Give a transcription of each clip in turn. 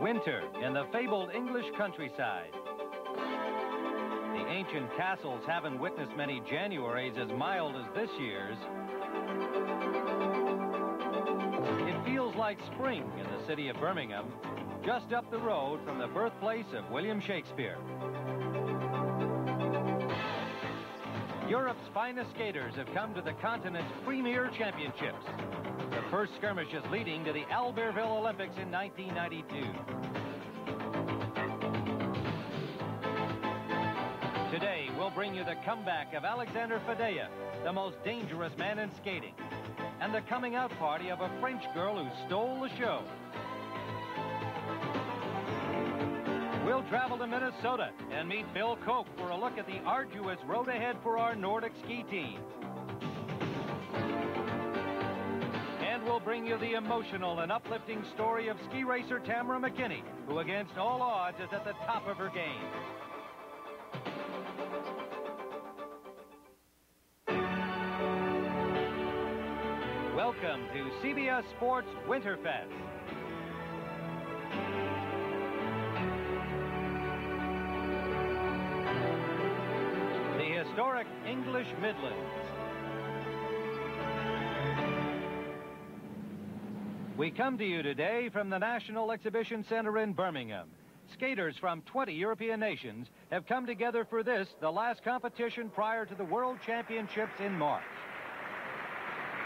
Winter in the fabled English countryside. The ancient castles haven't witnessed many Januaries as mild as this year's. It feels like spring in the city of Birmingham, just up the road from the birthplace of William Shakespeare. Europe's finest skaters have come to the continent's premier championships. The first skirmishes leading to the Albertville Olympics in 1992. Today, we'll bring you the comeback of Alexander Fadeev, the most dangerous man in skating, and the coming out party of a French girl who stole the show. We'll travel to Minnesota and meet Bill Koch for a look at the arduous road ahead for our Nordic ski team. Bring you the emotional and uplifting story of ski racer Tamara McKinney, who against all odds is at the top of her game. Welcome to CBS Sports Winterfest. The historic English Midlands. We come to you today from the National Exhibition Center in Birmingham. Skaters from 20 European nations have come together for this, the last competition prior to the World Championships in March.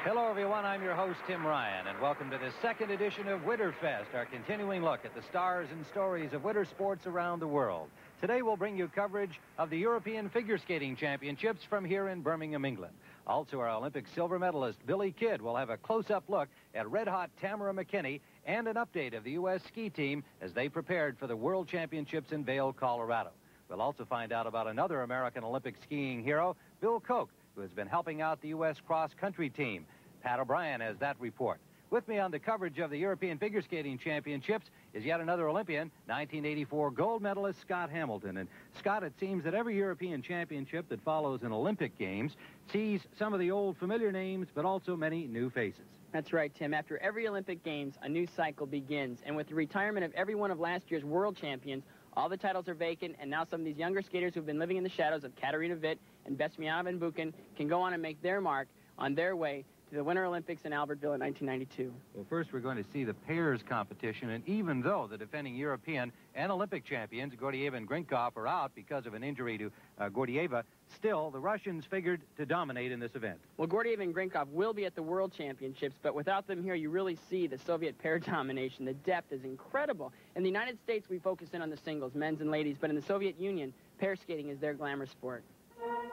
Hello, everyone. I'm your host, Tim Ryan, and welcome to the second edition of Winterfest, our continuing look at the stars and stories of winter sports around the world. Today, we'll bring you coverage of the European Figure Skating Championships from here in Birmingham, England. Also, our Olympic silver medalist, Billy Kidd, will have a close-up look at red-hot Tamara McKinney and an update of the U.S. ski team as they prepared for the World Championships in Vail, Colorado. We'll also find out about another American Olympic skiing hero, Bill Koch, who has been helping out the U.S. cross-country team. Pat O'Brien has that report. With me on the coverage of the European Figure Skating Championships is yet another Olympian, 1984 gold medalist Scott Hamilton. And Scott, it seems that every European championship that follows an Olympic Games sees some of the old familiar names, but also many new faces. That's right, Tim. After every Olympic Games, a new cycle begins. And with the retirement of every one of last year's world champions, all the titles are vacant, and now some of these younger skaters who've been living in the shadows of Katarina Witt and Bestemyanova and Bukin can go on and make their mark on their way to the Winter Olympics in Albertville in 1992. Well, first we're going to see the pairs competition, and even though the defending European and Olympic champions, Gordieva and Grinkov, are out because of an injury to uh, Gordieva, still, the Russians figured to dominate in this event. Well, Gordieva and Grinkov will be at the World Championships, but without them here, you really see the Soviet pair domination. The depth is incredible. In the United States, we focus in on the singles, men's and ladies, but in the Soviet Union, pair skating is their glamour sport.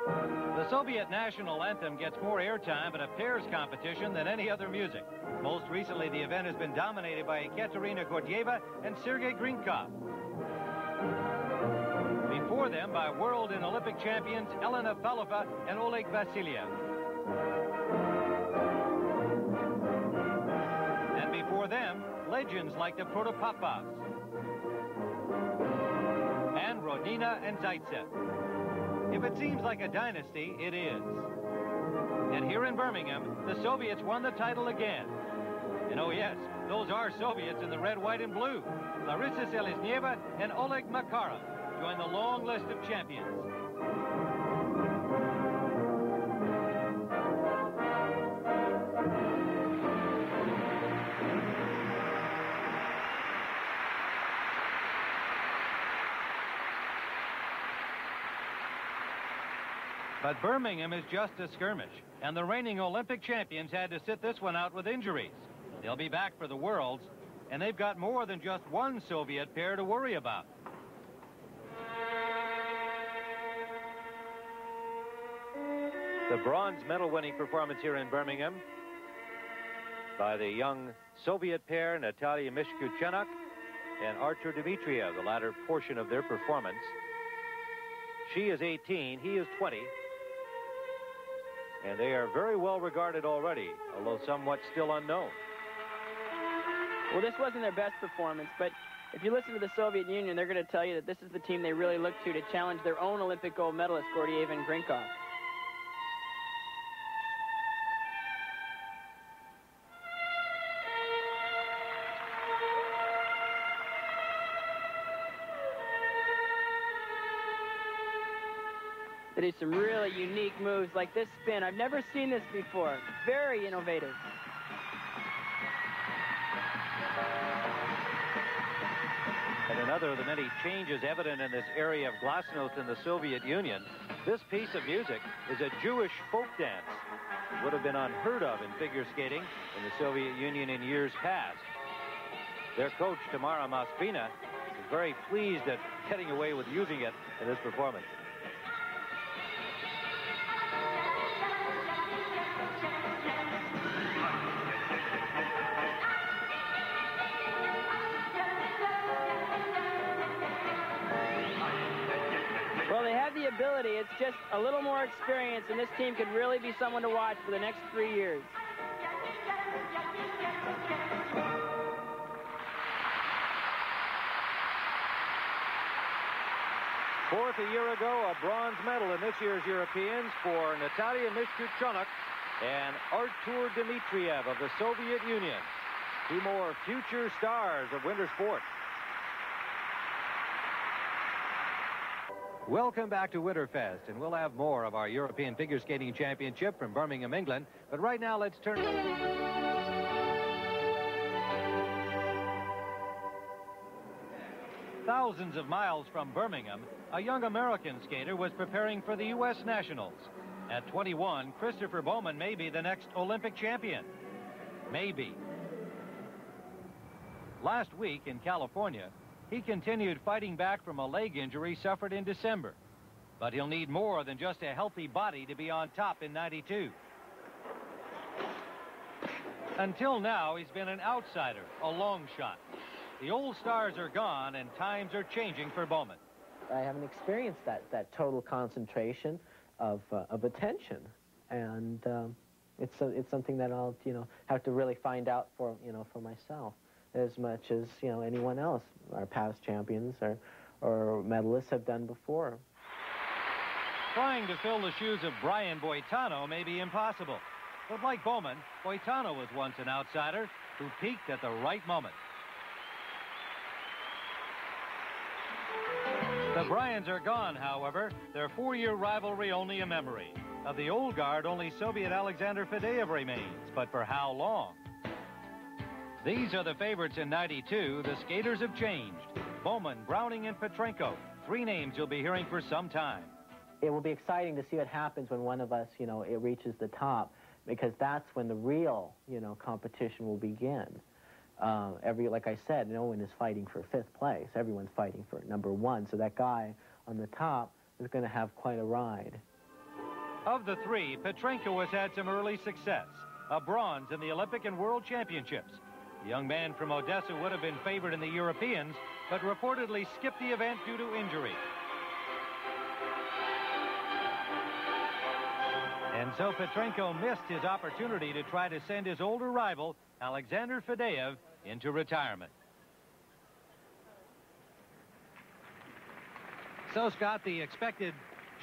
The Soviet national anthem gets more airtime at a pairs competition than any other music. Most recently, the event has been dominated by Ekaterina Gordieva and Sergei Grinkov. Before them, by world and Olympic champions Elena Valova and Oleg Vasilyev. And before them, legends like the Protopopovs and Rodnina and Zaitsev. If it seems like a dynasty, it is. And here in Birmingham, the Soviets won the title again. And oh yes, those are Soviets in the red, white, and blue. Larissa Selezneva and Oleg Makarov join the long list of champions. But Birmingham is just a skirmish, and the reigning Olympic champions had to sit this one out with injuries. They'll be back for the Worlds, and they've got more than just one Soviet pair to worry about. The bronze medal winning performance here in Birmingham by the young Soviet pair, Natalia Mishkutenok and Artur Dmitriev, the latter portion of their performance. She is 18, he is 20. And they are very well regarded already, although somewhat still unknown. Well, this wasn't their best performance, but if you listen to the Soviet Union, they're going to tell you that this is the team they really look to to challenge their own Olympic gold medalist, Gordieva and Grinkov. They do some really unique moves like this spin. I've never seen this before. Very innovative. And another of the many changes evident in this area of glasnost in the Soviet Union, this piece of music is a Jewish folk dance. It would have been unheard of in figure skating in the Soviet Union in years past. Their coach, Tamara Moskvina, is very pleased at getting away with using it in this performance. It's just a little more experience, and this team could really be someone to watch for the next three years. Fourth a year ago, a bronze medal in this year's Europeans for Natalia Mishkutenok and Artur Dmitriev of the Soviet Union. Two more future stars of winter sport. Welcome back to Winterfest, and we'll have more of our European Figure Skating Championship from Birmingham, England. But right now, let's turn. Thousands of miles from Birmingham, a young American skater was preparing for the U.S. Nationals. At 21, Christopher Bowman may be the next Olympic champion. Maybe. Last week in California, he continued fighting back from a leg injury suffered in December. But he'll need more than just a healthy body to be on top in 92. Until now, he's been an outsider, a long shot. The old stars are gone, and times are changing for Bowman. I haven't experienced that, that total concentration of, uh, of attention. And um, it's, a, it's something that I'll, you know, have to really find out for, you know, for myself as much as, you know, anyone else, our past champions or, or medalists have done before. Trying to fill the shoes of Brian Boitano may be impossible. But like Bowman, Boitano was once an outsider who peaked at the right moment. The Brians are gone, however, their four-year rivalry only a memory. Of the old guard, only Soviet Alexander Fadeev remains, but for how long? These are the favorites in 92. The skaters have changed. Bowman, Browning, and Petrenko. Three names you'll be hearing for some time. It will be exciting to see what happens when one of us, you know, it reaches the top, because that's when the real, you know, competition will begin. Uh, every, like I said, no one is fighting for fifth place. Everyone's fighting for number one. So that guy on the top is going to have quite a ride. Of the three, Petrenko has had some early success. A bronze in the Olympic and World Championships. The young man from Odessa would have been favored in the Europeans, but reportedly skipped the event due to injury. And so Petrenko missed his opportunity to try to send his older rival, Alexander Fadeev, into retirement. So, Scott, the expected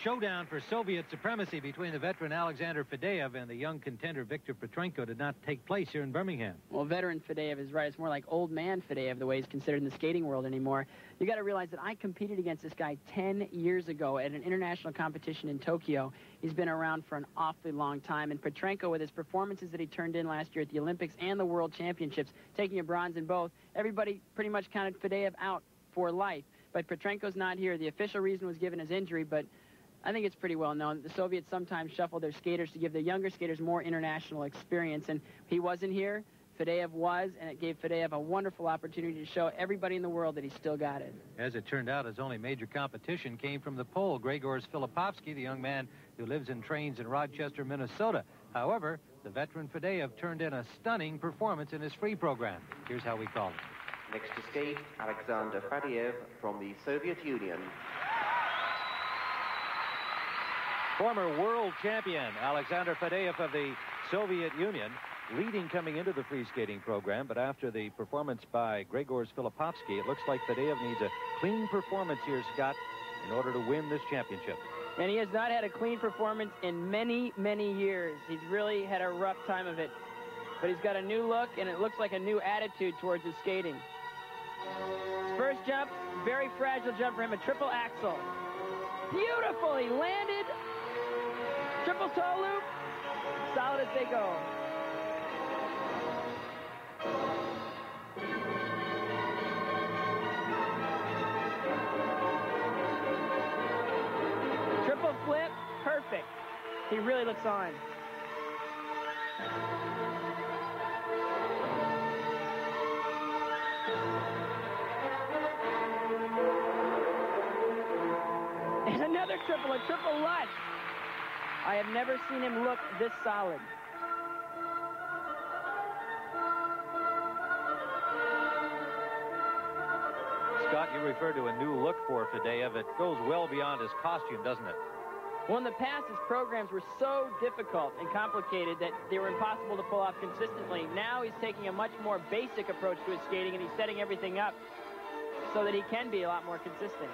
showdown for Soviet supremacy between the veteran Alexander Fadeev and the young contender Viktor Petrenko did not take place here in Birmingham. Well, veteran Fadeev is right. It's more like old man Fadeev, the way he's considered in the skating world anymore. You got to realize that I competed against this guy 10 years ago at an international competition in Tokyo. He's been around for an awfully long time. And Petrenko, with his performances that he turned in last year at the Olympics and the World Championships, taking a bronze in both, everybody pretty much counted Fadeev out for life. But Petrenko's not here. The official reason was given as injury, but I think it's pretty well known. The Soviets sometimes shuffle their skaters to give the younger skaters more international experience, and he wasn't here. Fadeev was, and it gave Fadeev a wonderful opportunity to show everybody in the world that he still got it. As it turned out, his only major competition came from the Pole, Gregors Filipowski, the young man who lives and trains in Rochester, Minnesota. However, the veteran Fadeev turned in a stunning performance in his free program. Here's how we call it. Next to skate, Alexander Fadeev from the Soviet Union. Former world champion Alexander Fadeev of the Soviet Union, leading coming into the free skating program, but after the performance by Gregors Filipowski, it looks like Fadeev needs a clean performance here, Scott, in order to win this championship. And he has not had a clean performance in many, many years. He's really had a rough time of it. But he's got a new look, and it looks like a new attitude towards his skating. First jump, very fragile jump for him, a triple axel. Beautiful, he landed Triple toe loop. Solid as they go. Triple flip. Perfect. He really looks on. And another triple, a triple lutz. I have never seen him look this solid. Scott, you referred to a new look for Fadeev. It goes well beyond his costume, doesn't it? Well, in the past, his programs were so difficult and complicated that they were impossible to pull off consistently. Now he's taking a much more basic approach to his skating, and he's setting everything up so that he can be a lot more consistent.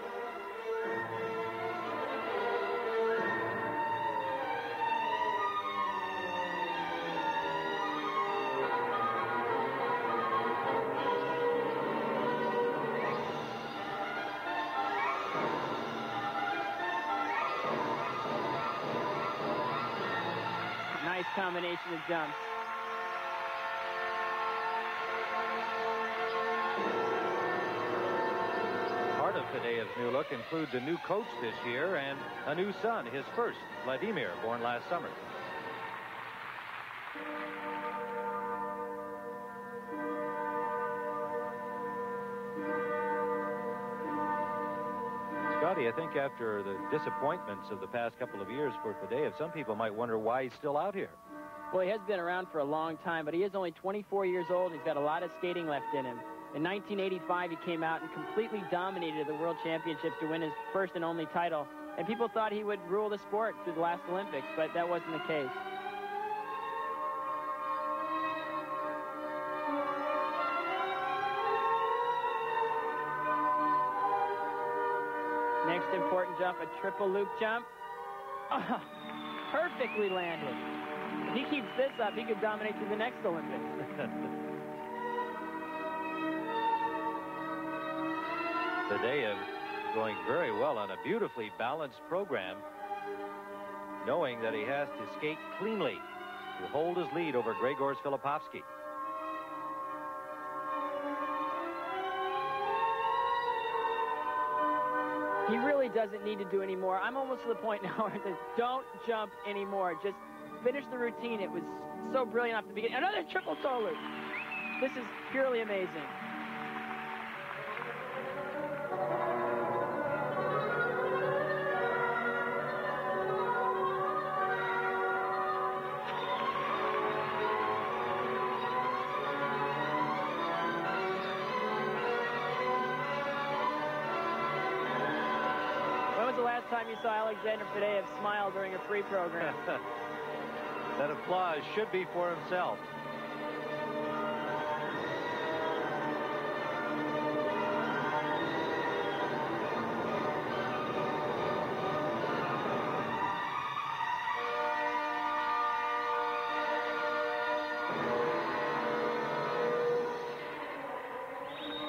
Combination of jumps. Part of Fadeev's new look includes a new coach this year and a new son, his first, Vladimir, born last summer. Scotty, I think after the disappointments of the past couple of years for Fadeev, some people might wonder why he's still out here. Well, he has been around for a long time, but he is only 24 years old. He's got a lot of skating left in him. In 1985, he came out and completely dominated the World Championships to win his first and only title. And people thought he would rule the sport through the last Olympics, but that wasn't the case. Next important jump, a triple loop jump. Ah, perfectly landed. If he keeps this up, he could dominate through the next Olympics. Fadeev going very well on a beautifully balanced program, knowing that he has to skate cleanly to hold his lead over Gregors Filipowski. He really doesn't need to do any more. I'm almost to the point now where it says, don't jump anymore. Just finish the routine. It was so brilliant off the beginning. Another triple toe loop. This is purely amazing. When was the last time you saw Alexander Fadeev smile during a free program? that applause should be for himself.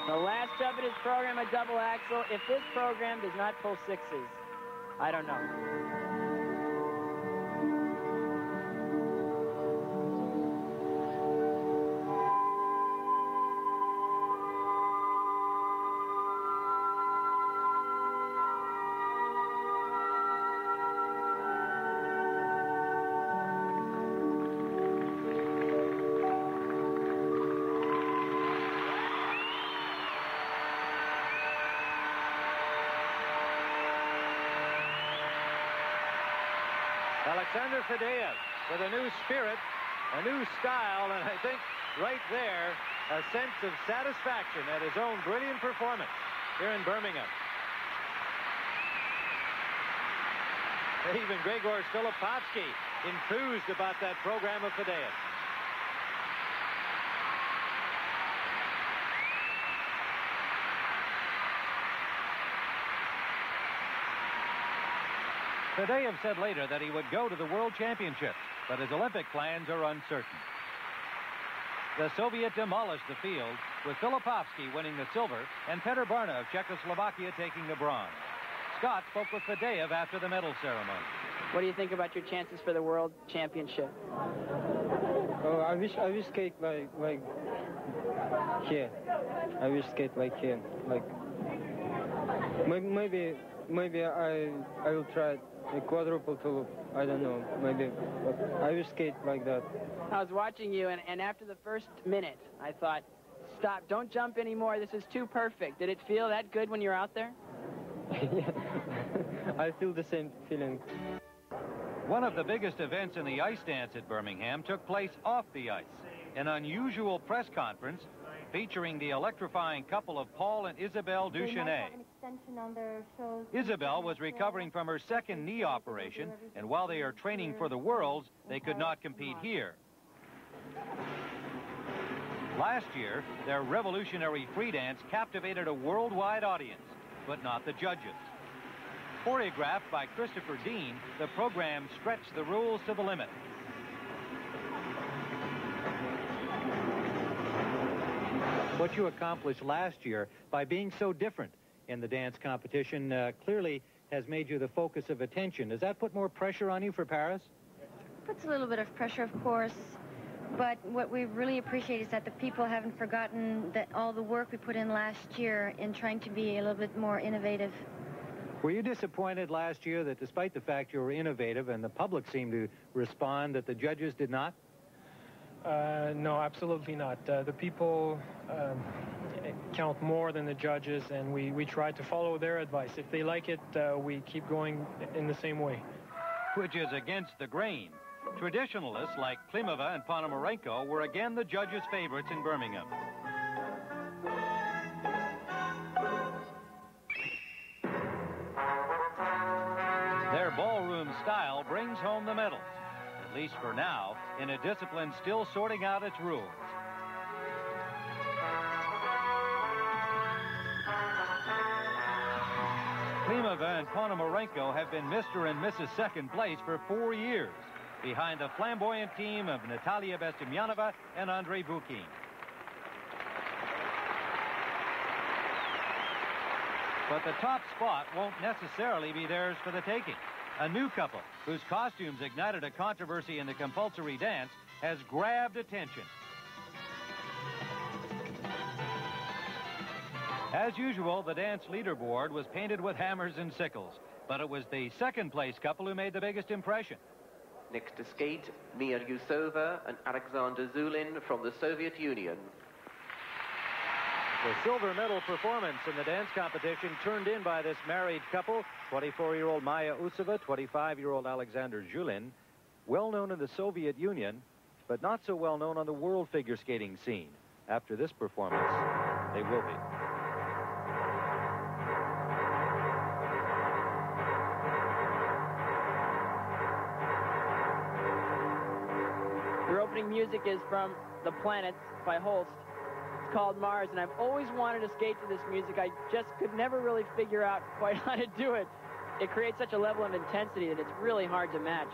The last jump in his program, a double axel. If this program does not pull sixes, I don't know. Alexander Fadeev with a new spirit, a new style, and I think right there, a sense of satisfaction at his own brilliant performance here in Birmingham. Even Gregor Filipowski enthused about that program of Fadeev. Fadeev said later that he would go to the World Championship, but his Olympic plans are uncertain. The Soviet demolished the field, with Filipowski winning the silver and Petr Barna of Czechoslovakia taking the bronze. Scott spoke with Fadeev after the medal ceremony. What do you think about your chances for the World Championship? Oh, I wish I wish skate like like here. I wish skate like here. Like maybe maybe maybe I I will try a quadruple to I don't know maybe but I will skate like that. I was watching you, and, and after the first minute, I thought, stop, don't jump anymore. This is too perfect. Did it feel that good when you're out there? yeah. I feel the same feeling. One of the biggest events in the ice dance at Birmingham took place off the ice. An unusual press conference featuring the electrifying couple of Paul and Isabelle Duchesne. Isabelle was recovering from her second knee operation, and while they are training for the Worlds, they could not compete here. Last year, their revolutionary free dance captivated a worldwide audience, but not the judges. Choreographed by Christopher Dean, the program stretched the rules to the limit. What you accomplished last year by being so different in the dance competition uh, clearly has made you the focus of attention. Does that put more pressure on you for Paris? Puts a little bit of pressure, of course. But what we really appreciate is that the people haven't forgotten that all the work we put in last year in trying to be a little bit more innovative. Were you disappointed last year that despite the fact you were innovative and the public seemed to respond, that the judges did not? Uh, no, absolutely not. Uh, the people um, count more than the judges, and we, we try to follow their advice. If they like it, uh, we keep going in the same way. Which is against the grain. Traditionalists like Klimova and Ponomarenko were again the judges' favorites in Birmingham. Their ballroom style brings home the medals, at least for now, in a discipline still sorting out its rules. Klimova and Ponomarenko have been Mr. and Mrs. Second Place for four years, behind the flamboyant team of Natalia Bestemyanova and Andrei Bukin. But the top spot won't necessarily be theirs for the taking. A new couple, whose costumes ignited a controversy in the compulsory dance, has grabbed attention. As usual, the dance leaderboard was painted with hammers and sickles, but it was the second place couple who made the biggest impression. Next to skate, Maya Usova and Alexander Zhulin from the Soviet Union. The silver medal performance in the dance competition turned in by this married couple, 24-year-old Maya Usova, 25-year-old Alexander Zhulin, well known in the Soviet Union, but not so well known on the world figure skating scene. After this performance, they will be. Music is from The Planets by Holst. Called Mars, and I've always wanted to skate to this music. I just could never really figure out quite how to do it. It creates such a level of intensity that it's really hard to match.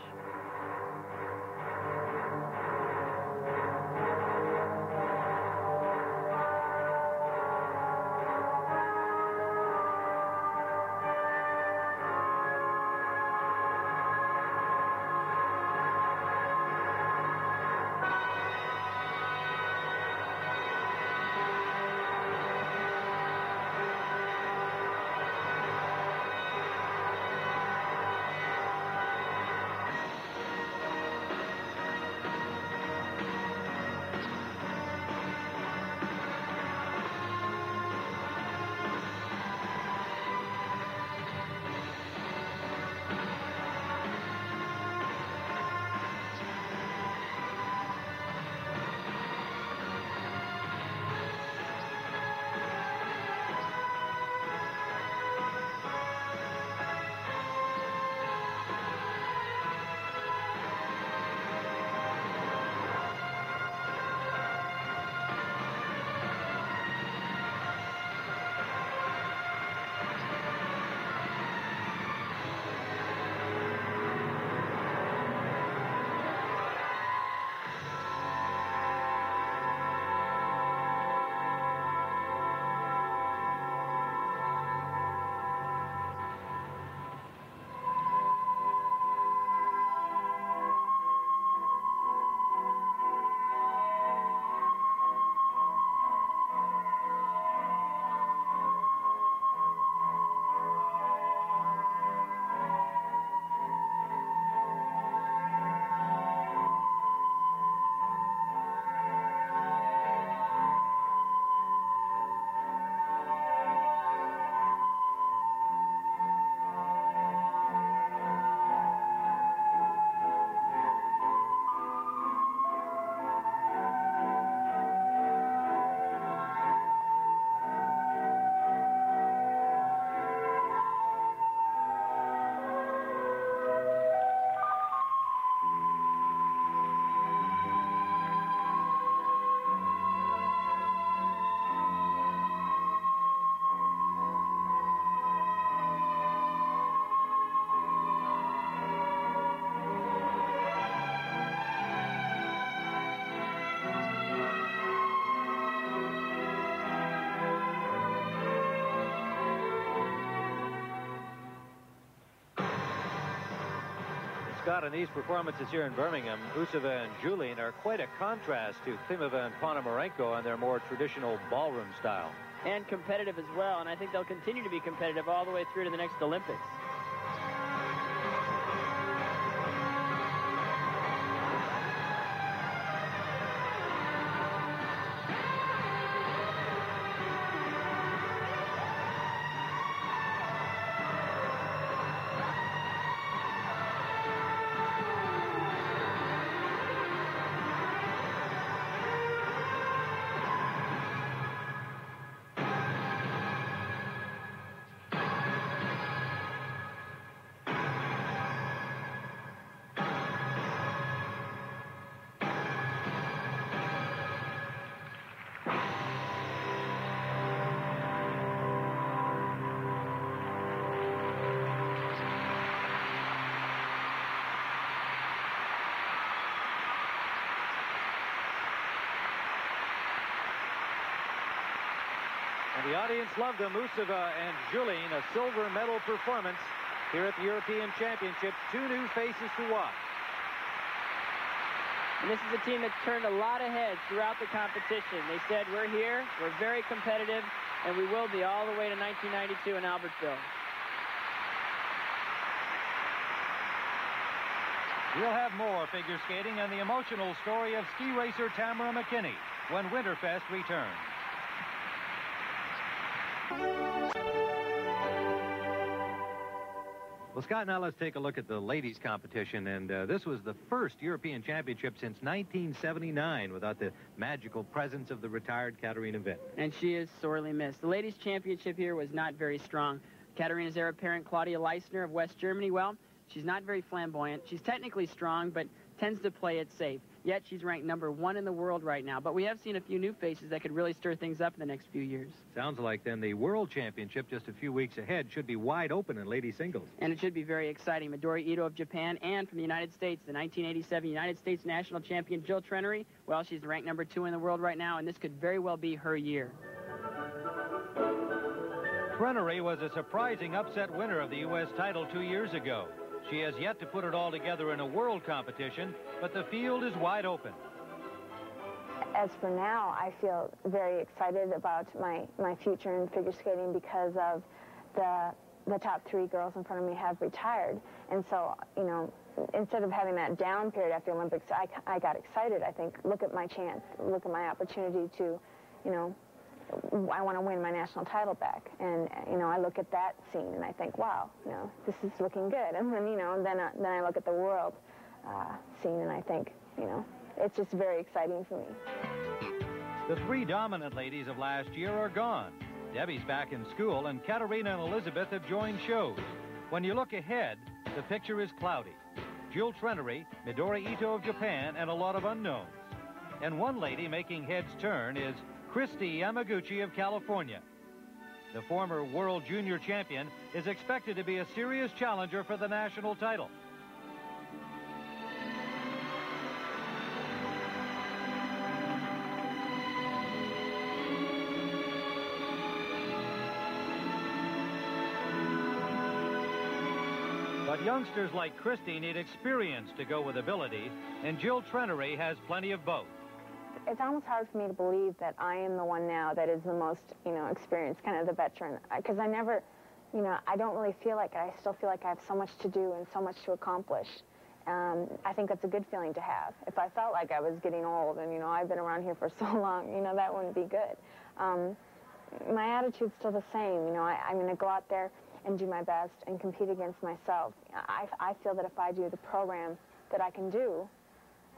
Scott, in these performances here in Birmingham, Usova and Zhulin are quite a contrast to Klimova and Ponomarenko and their more traditional ballroom style. And competitive as well, and I think they'll continue to be competitive all the way through to the next Olympics. The audience loved them. Usova and Zhulin, a silver medal performance here at the European Championships. Two new faces to watch. And this is a team that's turned a lot of heads throughout the competition. They said, we're here, we're very competitive, and we will be all the way to 1992 in Albertville. We'll have more figure skating and the emotional story of ski racer Tamara McKinney when Winterfest returns. Well, Scott, now let's take a look at the ladies' competition. And uh, this was the first European Championship since 1979 without the magical presence of the retired Katarina Witt. And she is sorely missed. The ladies' championship here was not very strong. Katarina's heir apparent, Claudia Leistner of West Germany, well, she's not very flamboyant. She's technically strong, but tends to play it safe. Yet she's ranked number one in the world right now. But we have seen a few new faces that could really stir things up in the next few years. Sounds like then the World Championship just a few weeks ahead should be wide open in ladies singles. And it should be very exciting. Midori Ito of Japan and from the United States, the 1987 United States national champion Jill Trenary. Well, she's ranked number two in the world right now, and this could very well be her year. Trenary was a surprising upset winner of the U.S. title two years ago. She has yet to put it all together in a world competition, but the field is wide open. As for now, I feel very excited about my, my future in figure skating because of the, the top three girls in front of me have retired. And so, you know, instead of having that down period after Olympics, I, I got excited. I think, look at my chance, look at my opportunity to, you know, I want to win my national title back. And, you know, I look at that scene and I think, wow, you know, this is looking good. And then, you know, then, uh, then I look at the world uh, scene and I think, you know, it's just very exciting for me. The three dominant ladies of last year are gone. Debbie's back in school, and Katarina and Elizabeth have joined shows. When you look ahead, the picture is cloudy. Jill Trenary, Midori Ito of Japan, and a lot of unknowns. And one lady making heads turn is Kristi Yamaguchi of California. The former world junior champion is expected to be a serious challenger for the national title. But youngsters like Kristi need experience to go with ability, and Jill Trenary has plenty of both it's almost hard for me to believe that I am the one now that is the most, you know, experienced, kind of the veteran. Because I never, you know, I don't really feel like it. I still feel like I have so much to do and so much to accomplish. Um, I think that's a good feeling to have. If I felt like I was getting old and, you know, I've been around here for so long, you know, that wouldn't be good. Um, my attitude's still the same. You know, I, I'm going to go out there and do my best and compete against myself. I, I feel that if I do the program that I can do,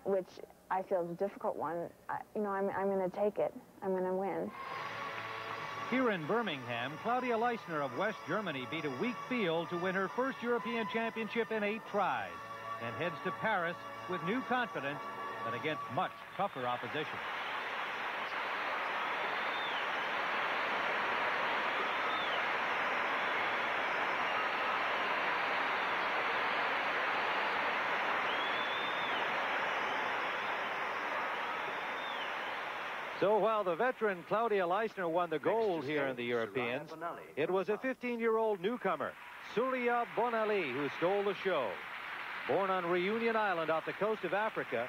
which I feel is a difficult one, I, you know, I'm, I'm going to take it. I'm going to win. Here in Birmingham, Claudia Leistner of West Germany beat a weak field to win her first European Championship in eight tries and heads to Paris with new confidence but against much tougher opposition. So while the veteran Claudia Leistner won the gold here in the Europeans, it was a 15-year-old newcomer, Surya Bonaly, who stole the show. Born on Reunion Island off the coast of Africa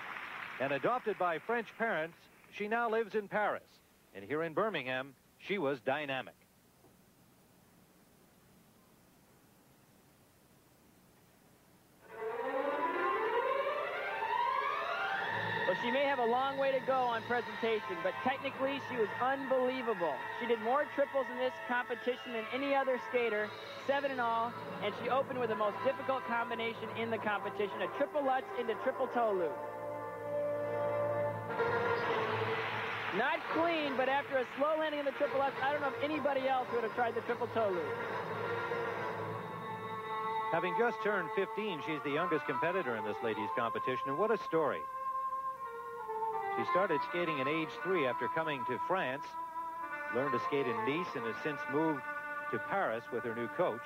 and adopted by French parents, she now lives in Paris. And here in Birmingham, she was dynamic. Well, she may have a long way to go on presentation, but technically she was unbelievable. She did more triples in this competition than any other skater, seven in all, and she opened with the most difficult combination in the competition, a triple lutz into triple toe loop. Not clean, but after a slow landing in the triple lutz, I don't know if anybody else would have tried the triple toe loop. Having just turned 15, she's the youngest competitor in this ladies' competition, and what a story. She started skating at age three after coming to France, learned to skate in Nice, and has since moved to Paris with her new coach.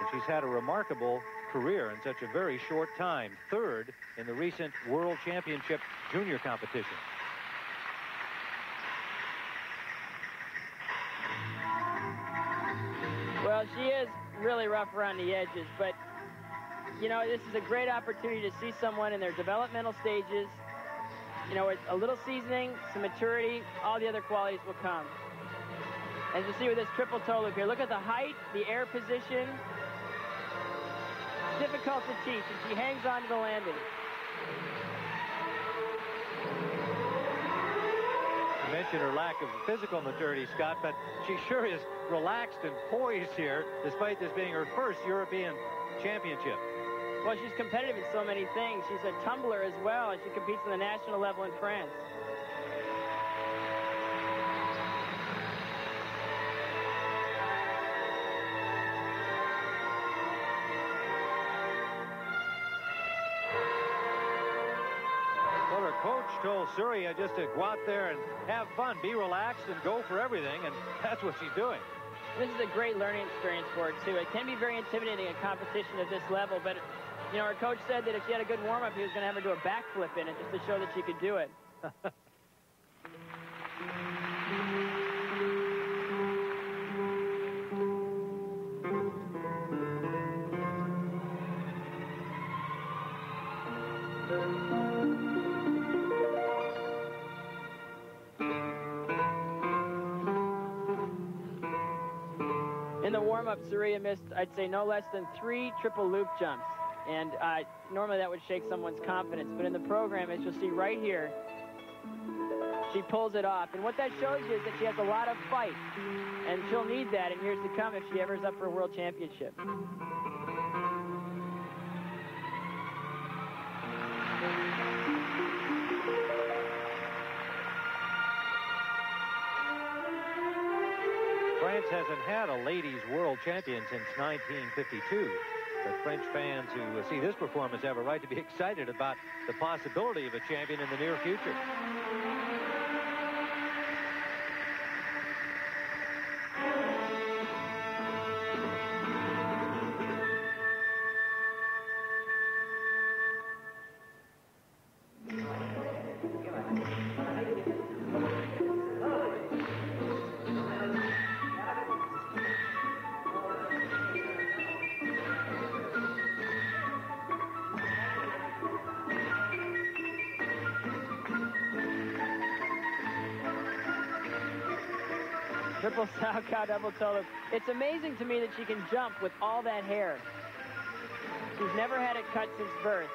And she's had a remarkable career in such a very short time, third in the recent World Championship Junior competition. Well, she is really rough around the edges, but you know, this is a great opportunity to see someone in their developmental stages. You know, with a little seasoning, some maturity, all the other qualities will come. As you see with this triple toe loop here, look at the height, the air position. Difficult to teach, and she hangs on to the landing. You mentioned her lack of physical maturity, Scott, but she sure is relaxed and poised here, despite this being her first European championship. Well, she's competitive in so many things. She's a tumbler as well, and she competes on the national level in France. Well, her coach told Surya just to go out there and have fun, be relaxed, and go for everything, and that's what she's doing. This is a great learning experience for her, too. It can be very intimidating, a competition at this level, but you know, our coach said that if she had a good warm-up, he was going to have her do a backflip in it just to show that she could do it. In the warm-up, Surya missed, I'd say, no less than three triple loop jumps. And uh, normally that would shake someone's confidence. But in the program, as you'll see right here, she pulls it off. And what that shows you is that she has a lot of fight. And she'll need that in years to come if she ever is up for a world championship. France hasn't had a ladies world champion since 1952. French fans who uh, see this performance have a right to be excited about the possibility of a champion in the near future. Triple Salchow double. It's amazing to me that she can jump with all that hair. She's never had it cut since birth.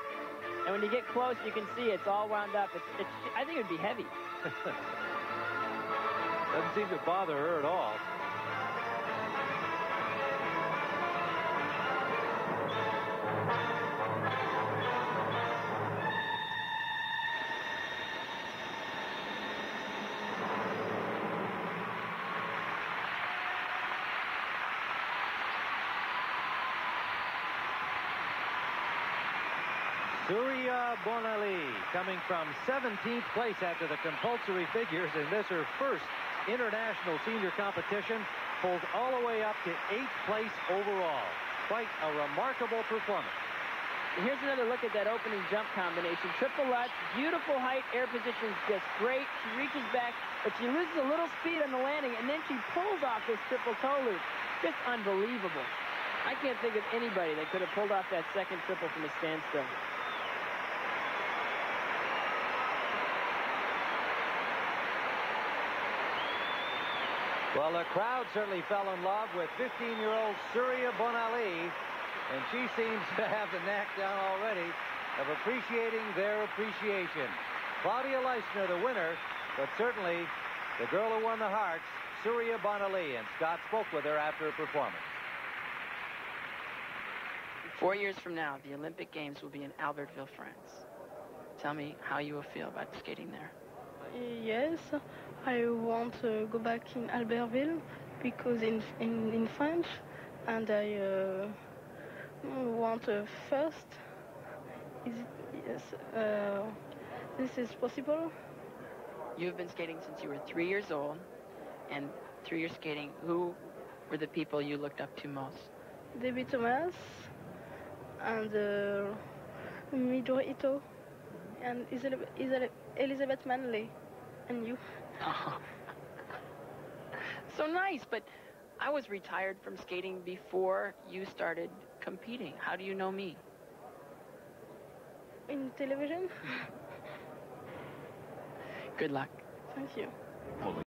And when you get close, you can see it's all wound up. It's, it's, I think it would be heavy. Doesn't seem to bother her at all. Surya Bonaly coming from 17th place after the compulsory figures in this her first international senior competition pulls all the way up to 8th place overall. Quite a remarkable performance. Here's another look at that opening jump combination. Triple lutz, beautiful height, air position just great. She reaches back, but she loses a little speed on the landing, and then she pulls off this triple toe loop. Just unbelievable. I can't think of anybody that could have pulled off that second triple from a standstill. Well, the crowd certainly fell in love with 15-year-old Surya Bonaly, and she seems to have the knack down already of appreciating their appreciation. Claudia Leistner, the winner, but certainly the girl who won the hearts, Surya Bonaly, and Scott spoke with her after her performance. Four years from now, the Olympic Games will be in Albertville, France. Tell me how you will feel about skating there. Yes, I want to go back in Albertville because in in, in French, and I uh, want uh, first. Is it, yes, uh, this is possible. You've been skating since you were three years old, and through your skating, who were the people you looked up to most? Debbie Thomas and uh, Midori Ito and Elizabeth Manley and you. Oh. so nice, but I was retired from skating before you started competing. How do you know me? In television. Good luck. Thank you.